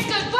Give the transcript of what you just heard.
Michael